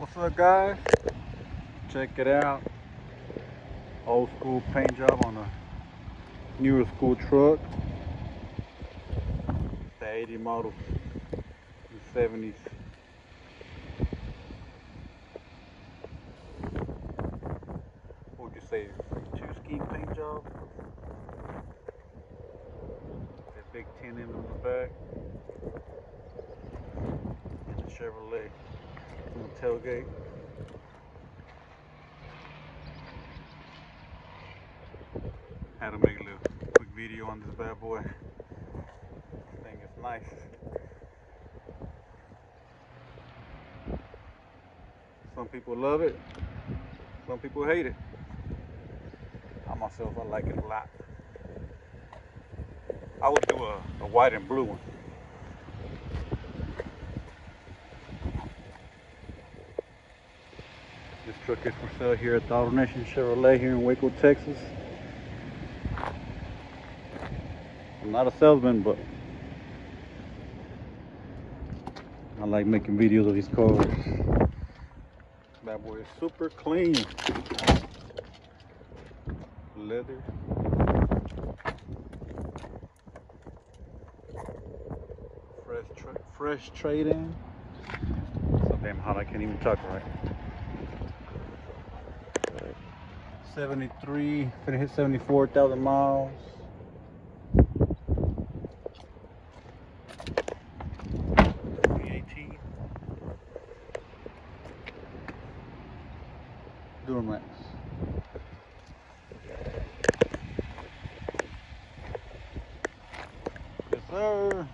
What's up guys? Check it out. Old school paint job on a newer school truck. The 80 model. The 70s. What would you say? Two ski paint job? That big 10 in on the back. And the Chevrolet on the tailgate. Had to make a little quick video on this bad boy. I think it's nice. Some people love it, some people hate it. I myself, I like it a lot. I would do a, a white and blue one. This truck is for sale here at the AutoNation Chevrolet here in Waco, Texas. I'm not a salesman, but I like making videos of these cars. That boy is super clean. Leather. Fresh, tra- fresh trade in. So damn hot I can't even talk right. 73, finna hit 74,000 miles. Duramax. Yes, sir.